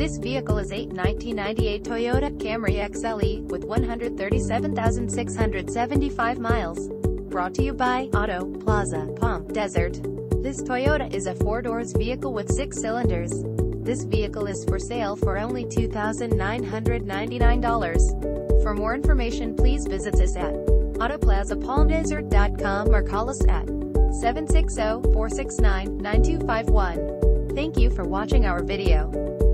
This vehicle is a 1998 Toyota Camry XLE with 137,675 miles. Brought to you by Auto Plaza Palm Desert. This Toyota is a four-doors vehicle with six cylinders. This vehicle is for sale for only $2,999. For more information please visit us at autoplazapalmdesert.com or call us at 760-469-9251. Thank you for watching our video.